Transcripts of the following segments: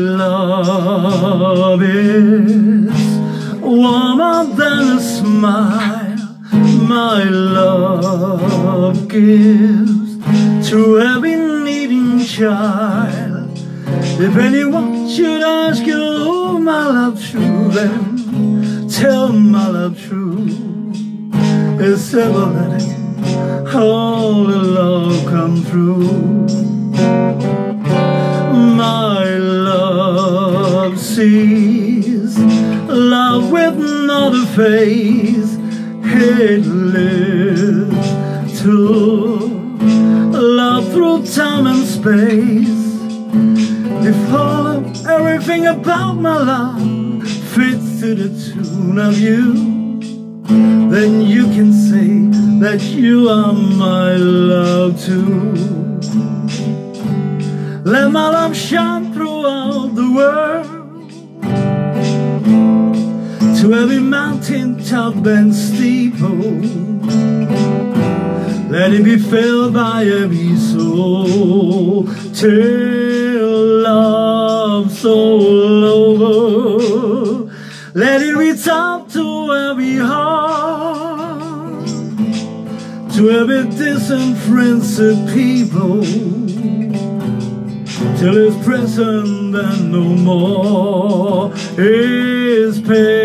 love is warmer than a smile. My love gives to every needing child. If anyone should ask you oh, my love true, then tell my love true. It's ever letting all the love come through. It lives to love through time and space. If all of everything about my love fits to the tune of you then you can say that you are my love too. Let my love shine throughout the world to every mountain top and steeple. Let it be filled by every soul till love's all over. Let it reach out to every heart, to every and people till it's present and no more is pain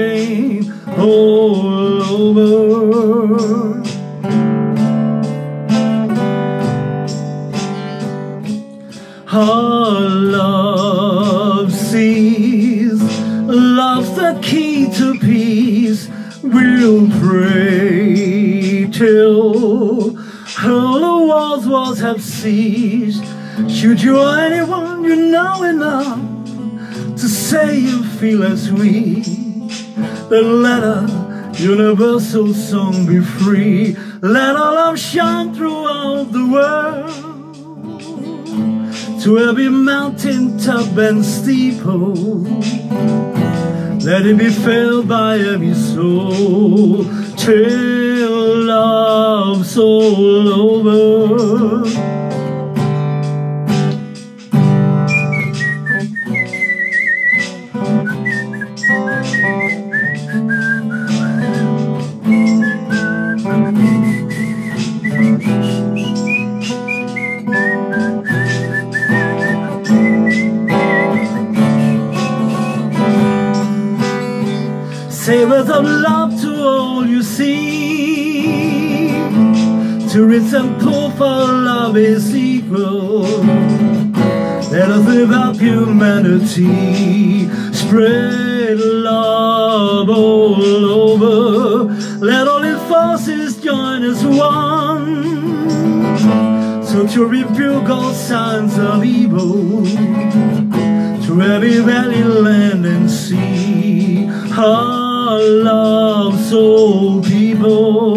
Our love sees, love's the key to peace. We'll pray till all the walls, walls have ceased. Should you or anyone you know enough to say you feel as we, then let a universal song be free. Let our love shine throughout the world to every mountain top and steeple. Let it be filled by every soul till love's all over. Savors of love to all you see. To rinse and pour for love is equal. Let us live out humanity. Spread love all over. Let all its forces join as one. So to rebuke all signs of evil. To every valley, land and sea love so people.